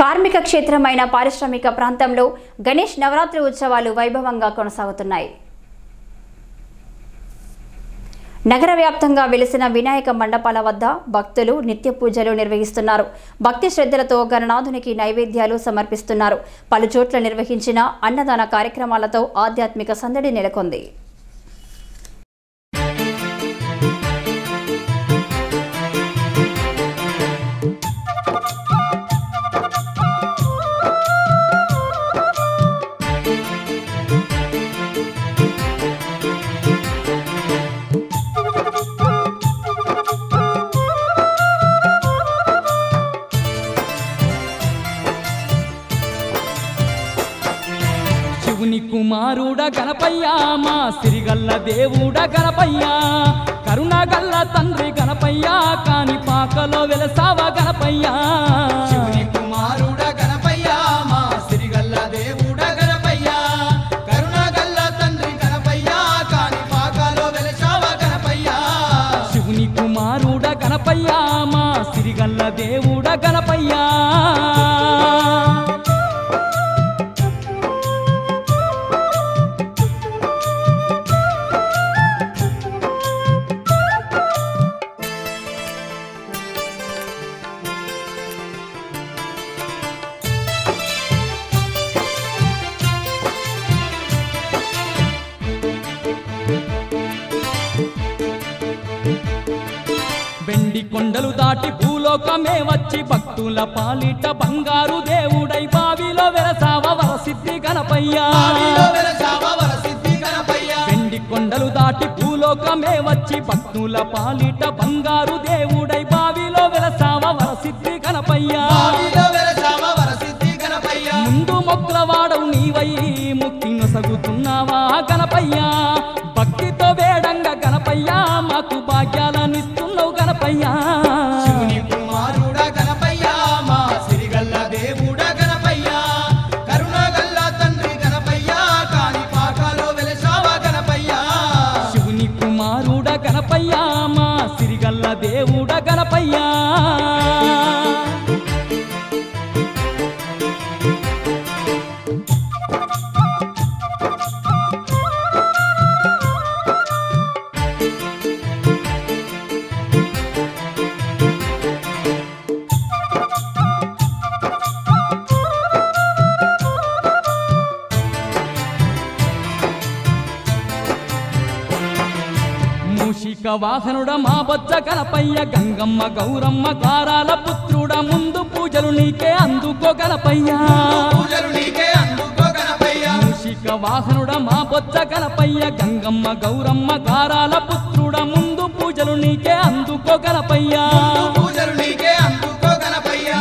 కార్మిక క్షేత్రమైన పారిశ్రామిక ప్రాంతంలో గణేష్ నవరాత్రి ఉత్సవాలు వైభవంగా కొనసాగుతున్నాయి. నగర వ్యాప్తంగా వెలిసిన వినాయక మండపాల వద్ద భక్తులు నిత్య పూజలు నిర్వహిస్తున్నారు. భక్తి శ్రద్ధలతో గణనాథునికి నైవేద్యాలు సమర్పిస్తున్నారు. పలు చోట్ల నిర్వహించిన అన్నదాన కార్యక్రమాలతో ఆధ్యాత్మిక సందడి నెలకొంది. కుమారుడ గణపయ్యా మా సిరిగల్ల దేవుడ గణపయ్యా. కరుణగల్ల తండ్రి గణపయ్యా కాని పాకలో వెలసావ గణపయ్యా. శివుని కుమారుడ గణపయ్య మా సిరిగల్ల దేవుడ గణపయ్య. కరుణగల్ల తండ్రి గణపయ్య కాని పాకాలో వెలసావ గణపయ్య. శివుని కుమారుడ గణపయ్యా మా సిరిగల్ల దేవుడ గణపయ్యా. భక్తుల పాలిట బంగారు దేవుడై బావిలో వెలసావ వరసిద్ధి గణపయ్యా. వెండి కొండలు దాటి భూలోకమే వచ్చి భక్తుల పాలిట బంగారు దేవుడై బావిలో వెలసావ వరసిద్ధి గణపయ్యా. ముందు మొక్కుల వాడవు నీవై ముక్తి నొసగుతున్నావా గణపయ్యా. బొజ్జ గణపయ్య గంగమ్మ గౌరమ్మ కారాల పుత్రుడ ముందు పూజలు నీకే అందుకో గణపయ్య మూషిక వాహనుడ మా బొజ్జ గణపయ్య గంగమ్మ గౌరమ్మ కారాల పుత్రుడ ముందు పూజలు నీకే అందుకో గణపయ్య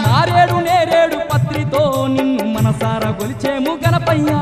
నారేడు నేరేడు పత్రితో నిన్ను మనసార గొలిచేము గణపయ్యా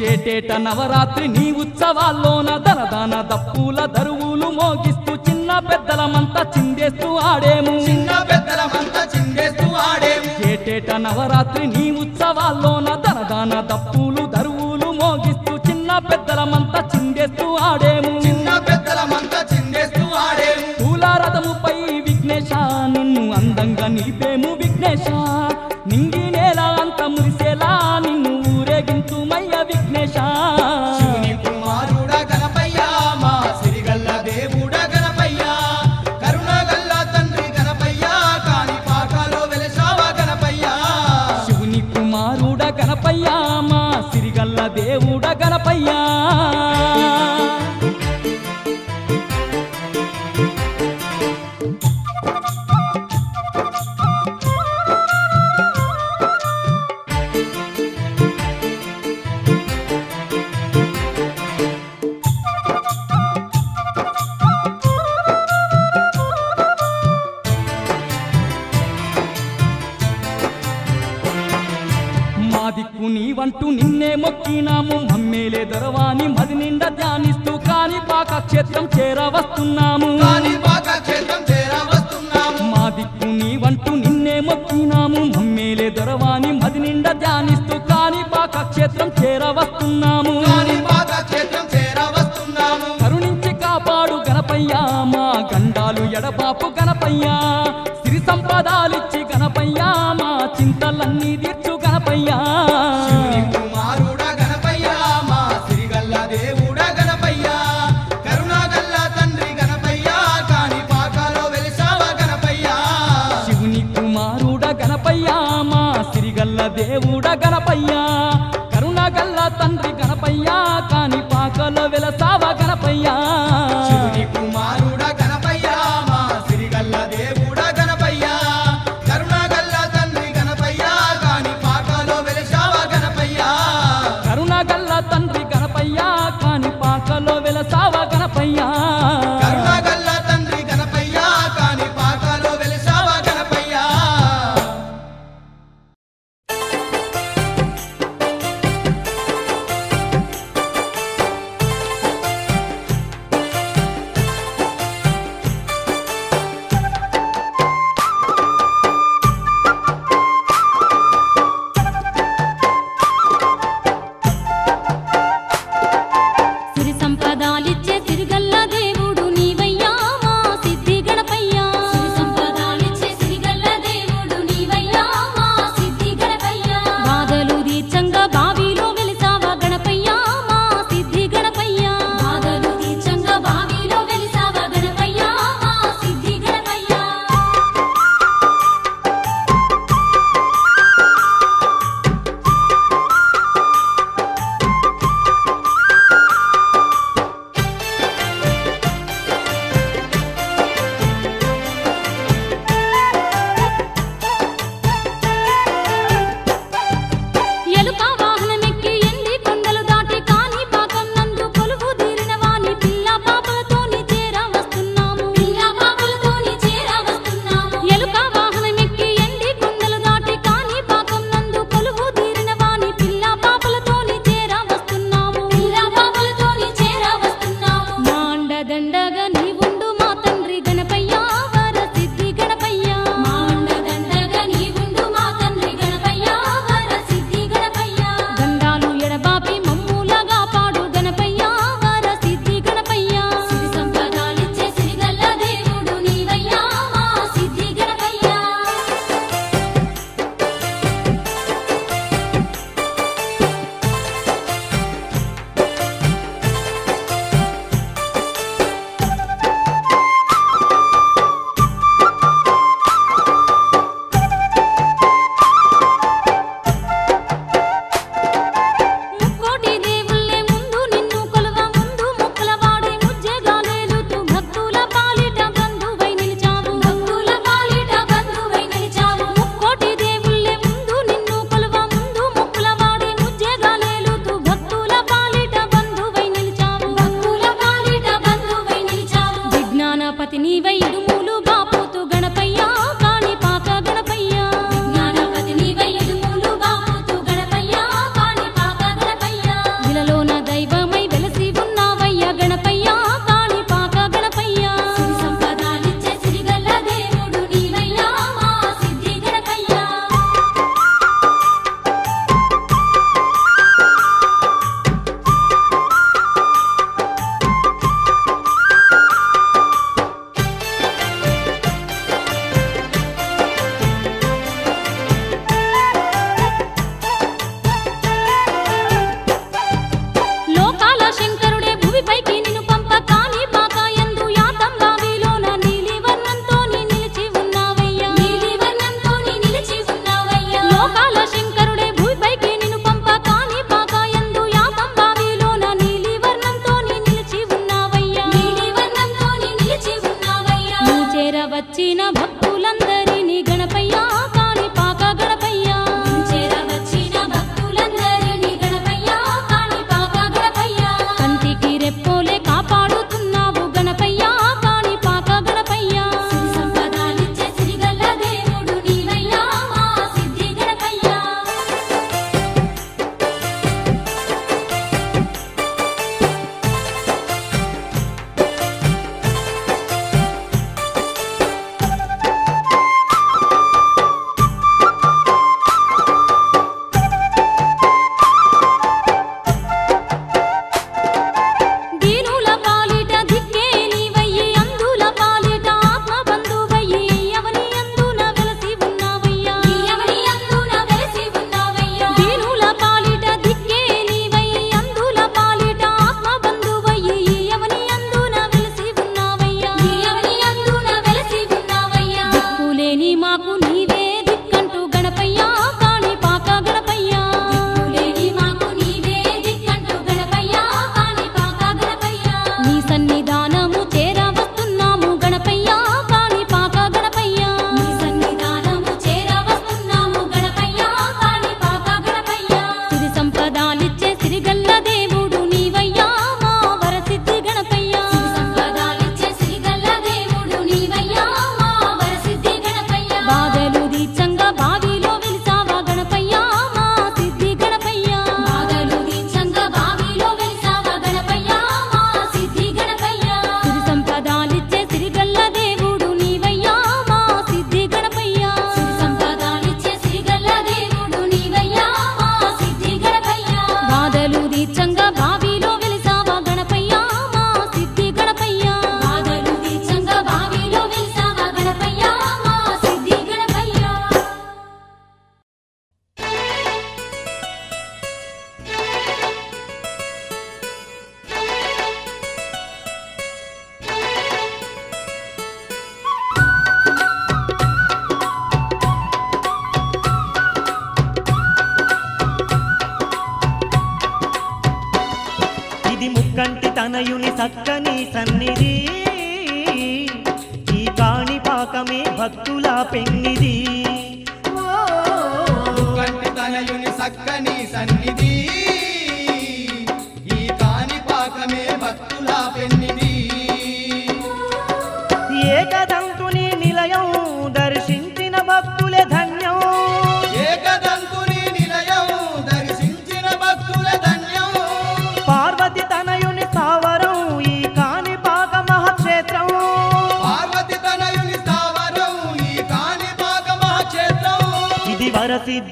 ఏటేట నవరాత్రి నీ ఉత్సవాల్లోన దనదాన దప్పుల దరువులు మోగిస్తూ చిన్న పెద్దలమంతా చిందేస్తూ ఆడేము. చిన్న పెద్దలమంతా చిందేస్తూ ఆడేము. ఏటేట నవరాత్రి నీ ఉత్సవాల్లోన దనదాన దప్పులు దరువులు మోగిస్తూ చిన్న పెద్దలమంతా చిందేస్తూ ఆడేము. చిన్న పెద్దలమంతా చిందేస్తూ ఆడేము. పూలారథముపై విఘ్నేశ నిన్ను అందంగా నిలిపేము విఘ్నేశ. దేవుడ చిత్రం చేరా వస్తున్నా కాని కన్నయుని చక్కని సన్నిధి. ఈ కాణిపాకమే భక్తుల పెన్నిది కన్నయుని చక్కని సన్నిధి. ఈ కాణిపాకమే భక్తుల పెన్నిది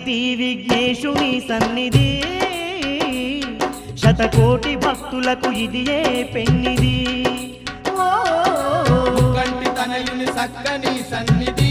శక్తి విఘ్నేశుని సన్నిధి. శతకోటి భక్తులకు ఇది ఏ పెన్నిది? కంటి తనయుని సక్కని సన్నిధి.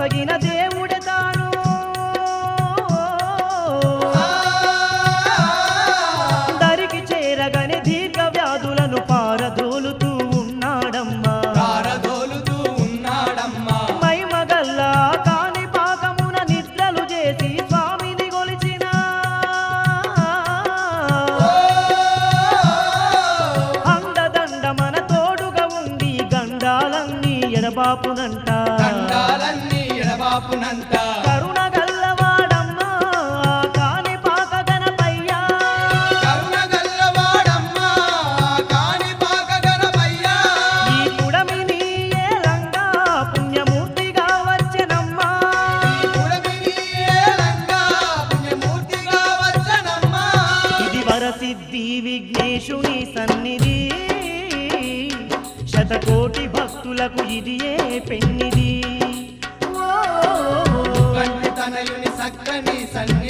ಸಗಿನದೇ i don't know if you want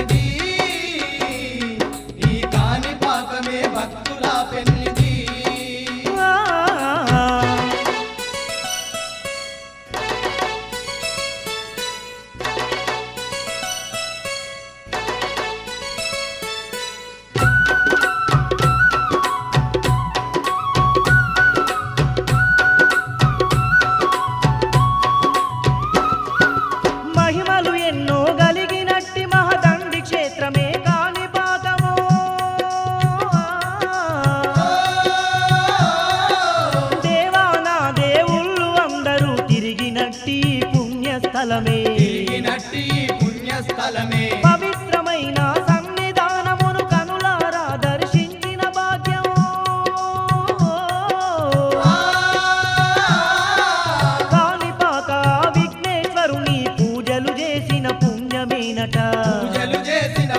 నేనట. పూజలు చేసిన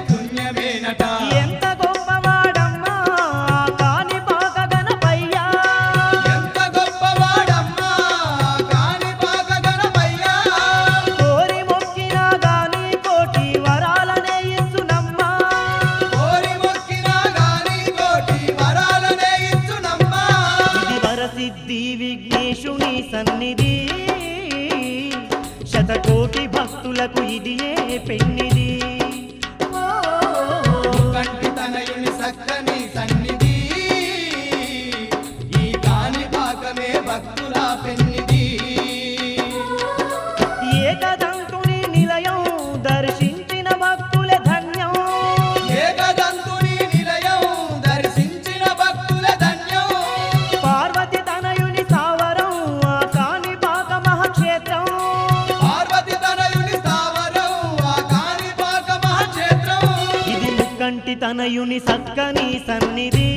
చక్కటి తనయుని సత్కని సన్నిధి.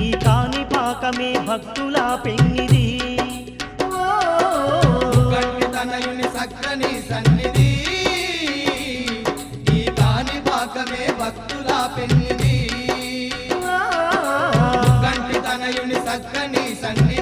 ఈ కాని పాకమే భక్తుల పెన్నిది తనయుని సక్కని సన్నిధి. ఈ కాని పాకమే భక్తుల పెన్నిది కంటి తనయుని సక్కని సన్నిధి.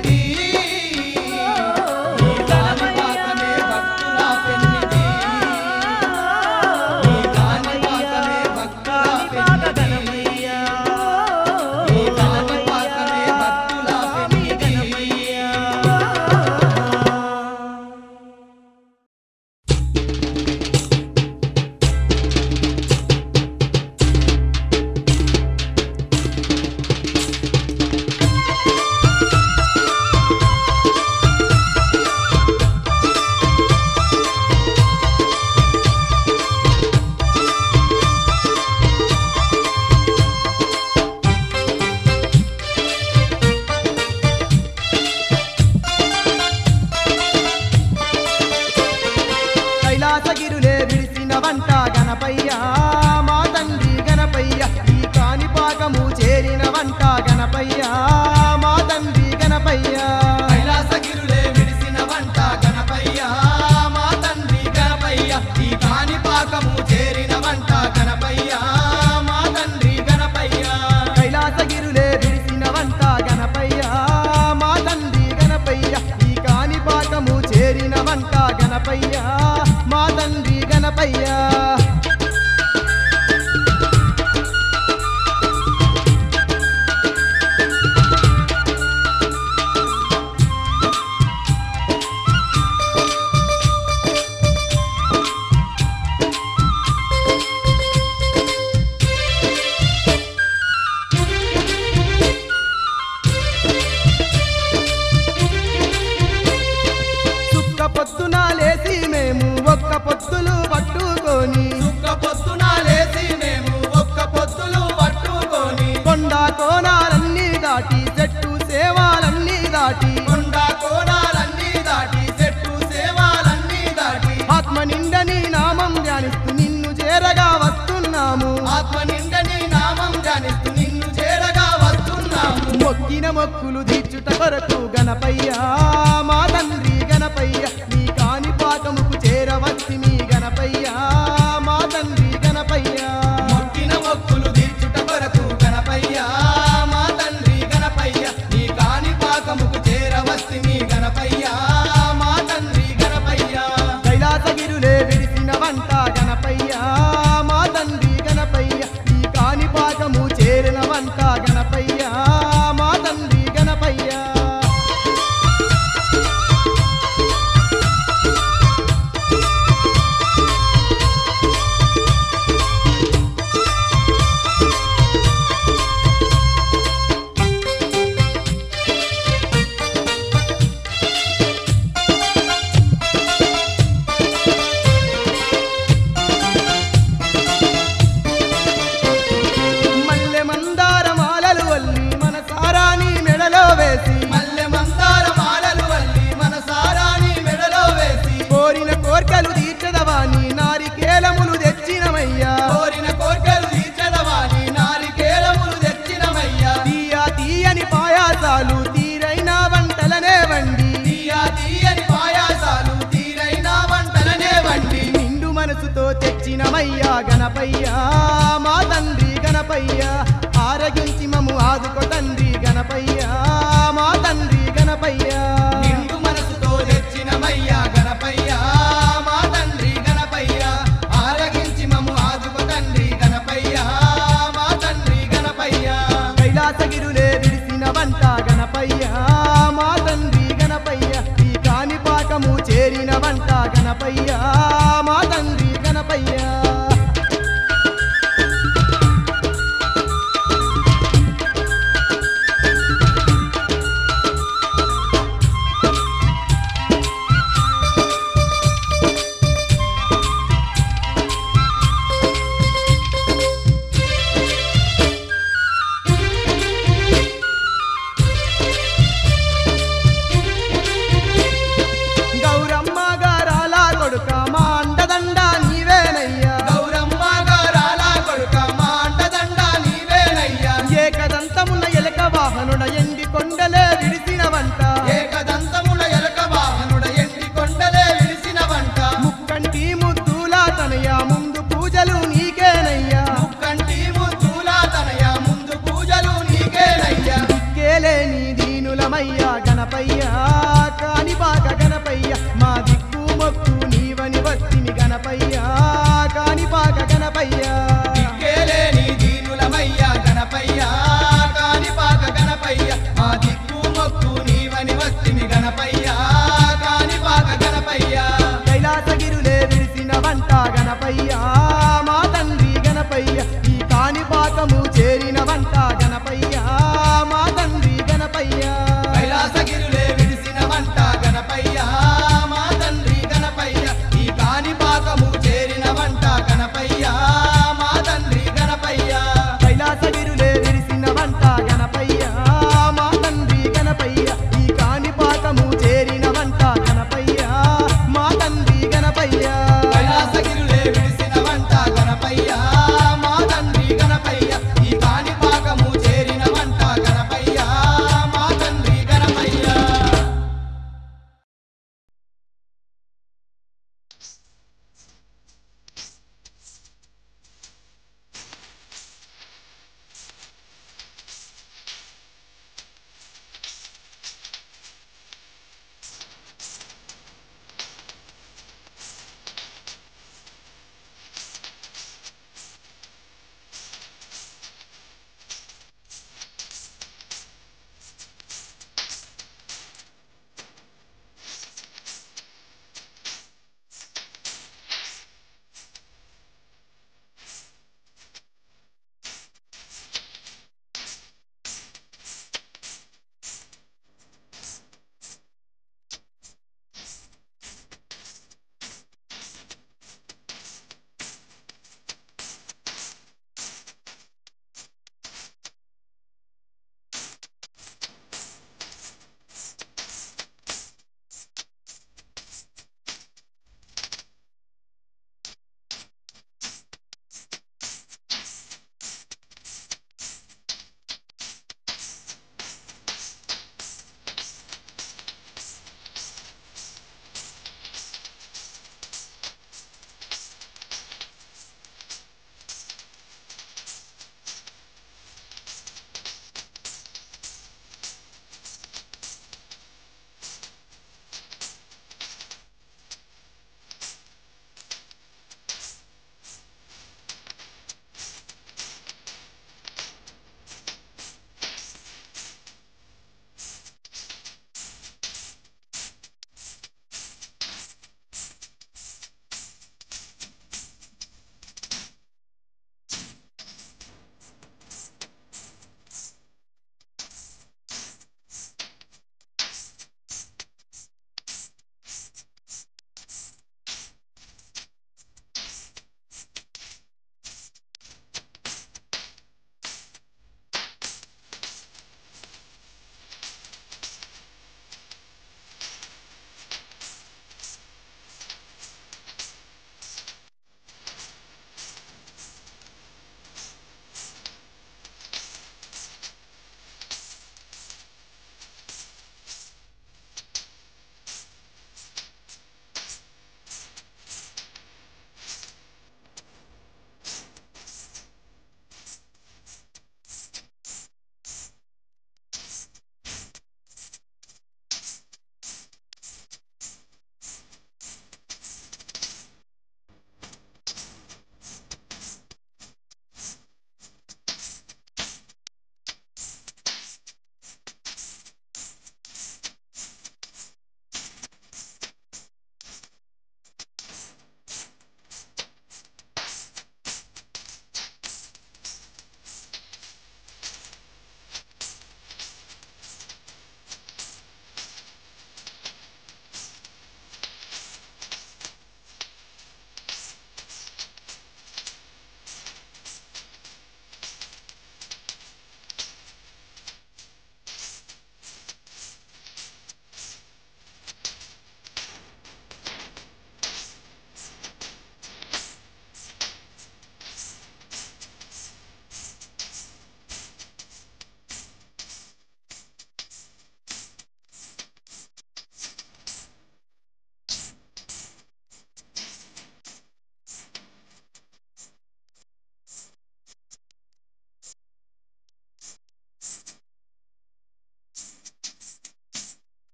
గణపయ్య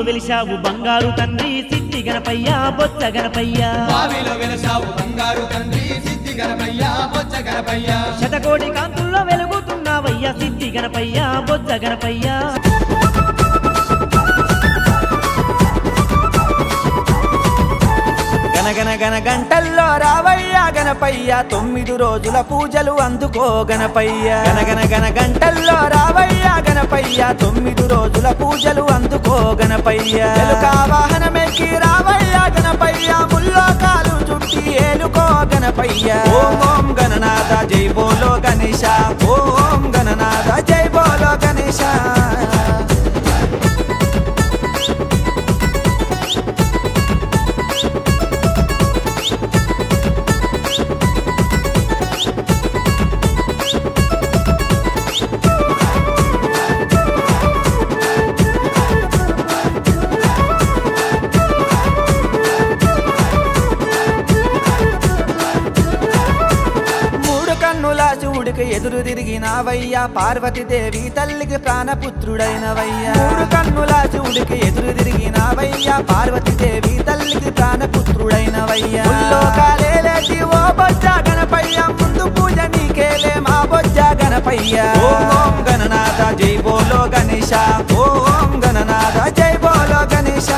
బావిలో వెలిశావు బంగారు తండ్రి సిద్ధి గణపయ్య బొచ్చ గణపయ్య. బావిలో వెలసావు బంగారు తండ్రి సిద్ధి గణపయ్య బొచ్చ గణపయ్య. శతకోటి కాంతుల్లో వెలుగుతున్నావయ్యా సిద్ధి గణపయ్య బొచ్చ గణపయ్య. గనగన గన గంటల్లో రావయ్యా గణపయ్య. తొమ్మిది రోజుల పూజలు అందుకో గణపయ్య. గనగన గన గంటల్లో రావయ్యా గణపయ్య. తొమ్మిది రోజుల పూజలు అందుకో గణపయ్య. ఎలుకా రావయ్య రావయ్యా గణపయ్య. ముల్లోకాలు చుట్టి ఏలుకో గణపయ్య. ఓం ఓం గణనాథ జై బోలో గణేశ. ఓం గణనాథ జై బోలో గణేశ. పార్వతీదేవి తల్లికి ప్రాణపుత్రుడైనవయ్యా. మూడు కన్నుల చూడికి ఎదురు తిరిగినవయ్యా. పార్వతీదేవి తల్లికి ప్రాణపుత్రుడైనవయ్యా. కాలేలేసి ఓ బొజ్జ గణపయ్య. ముందు పూజ నీకేలే మా బొజ్జ గణపయ్య. ఓం గణనాథ జై బోలో గణేశ. ఓం గణనాథ జై బోలో గణేశ.